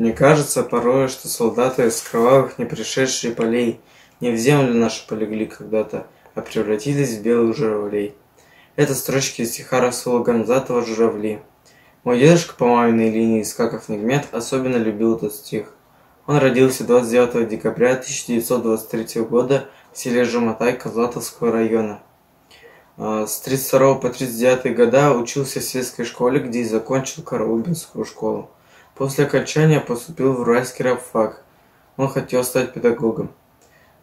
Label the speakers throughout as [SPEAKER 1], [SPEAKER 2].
[SPEAKER 1] Мне кажется порой, что солдаты с кровавых не пришедшие полей не в землю наши полегли когда-то, а превратились в белых журавлей. Это строчки из стиха Расула Гамзатова «Журавли». Мой дедушка по маминой линии Искаков Нигмет особенно любил этот стих. Он родился 29 декабря 1923 года в селе Жуматай Казлатовского района. А, с 32 по 39 года учился в сельской школе, где и закончил Караубинскую школу. После окончания поступил в Уральский рабфак. Он хотел стать педагогом.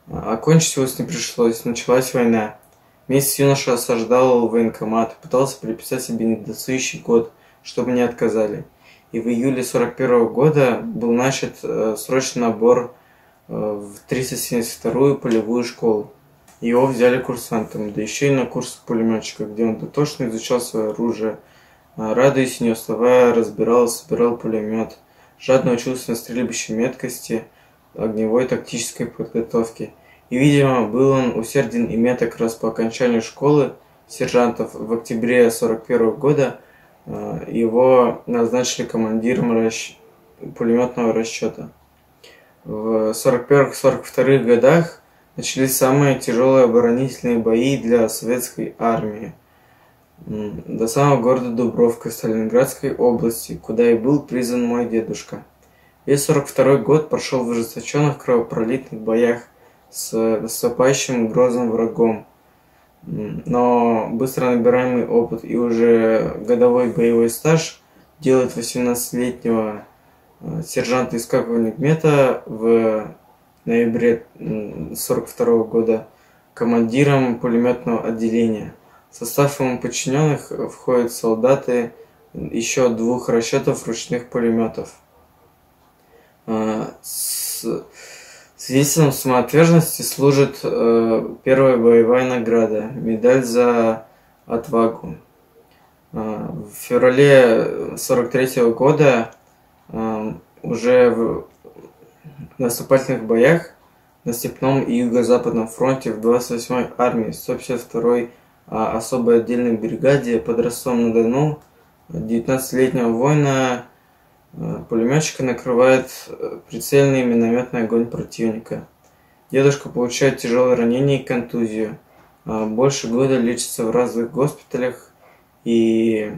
[SPEAKER 1] А, окончить его не пришлось, началась война. Месяц юноша осаждал военкомат, пытался приписать себе недостающий год, чтобы не отказали. И в июле 41 года был начат э, срочный набор э, в 372-ю полевую школу. Его взяли курсантом, да еще и на курс пулеметчика, где он дотошно изучал свое оружие, радуясь, не уставая, разбирал и собирал пулемет, жадно учился на стрельбищей меткости, огневой тактической подготовке. И, видимо, был он усерден и меток раз по окончанию школы сержантов в октябре 41 года а, его назначили командиром расч... пулеметного расчета. В 41-42 годах начались самые тяжелые оборонительные бои для советской армии. До самого города Дубровка Сталинградской области, куда и был призван мой дедушка. Весь 42 год прошел в ожесточенных кровопролитных боях с наступающим грозным врагом. Но быстро набираемый опыт и уже годовой боевой стаж делает 18-летнего э, сержанта из Нигмета в ноябре 1942 года командиром пулеметного отделения. В состав ему подчиненных входят солдаты еще двух расчетов ручных пулеметов. А, свидетельством самоотверженности служит э, первая боевая награда – медаль за отвагу. А, в феврале 43 года уже в наступательных боях на Степном и Юго-Западном фронте в 28-й армии 152-й а, особой отдельной бригаде под Ростовом-на-Дону 19-летнего воина а, пулеметчика накрывает э, прицельный минометный огонь противника. Дедушка получает тяжелое ранение и контузию. А, больше года лечится в разных госпиталях и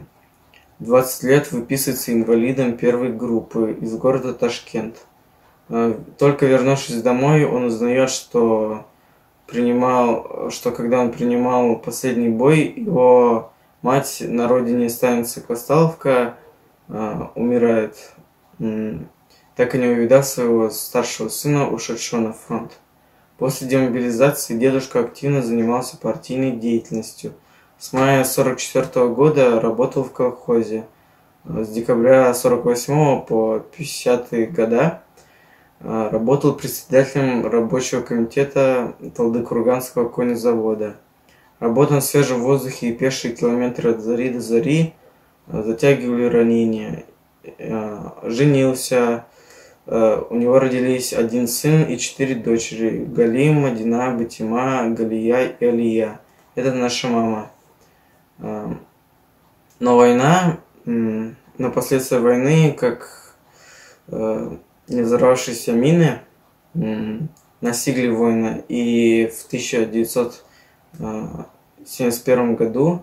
[SPEAKER 1] 20 лет выписывается инвалидом первой группы из города Ташкент. Э, только вернувшись домой, он узнает, что принимал, что когда он принимал последний бой, его мать на родине станицы Косталовка э, умирает, так и не увидав своего старшего сына, ушедшего на фронт. После демобилизации дедушка активно занимался партийной деятельностью. С мая 1944 года работал в колхозе. С декабря 1948 по 50-е годы а, работал председателем рабочего комитета Талды-Курганского конезавода. Работа на свежем воздухе и пешие километры от зари до зари а, затягивали ранения. А, женился, у него родились один сын и четыре дочери. Галим, Мадина, Батима, Галия и Алия. Это наша мама. Но война, на последствия войны, как взорвавшиеся мины настигли воина. И в 1971 году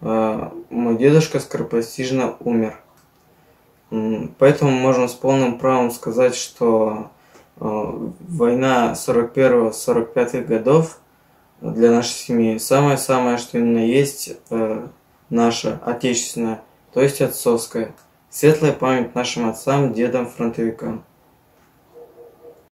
[SPEAKER 1] а, мой дедушка скоропостижно умер. Поэтому можно с полным правом сказать, что а, война 41-45 годов для нашей семьи самое-самое, что именно есть наша отечественная, то есть отцовская. Светлая память нашим отцам, дедам, фронтовикам.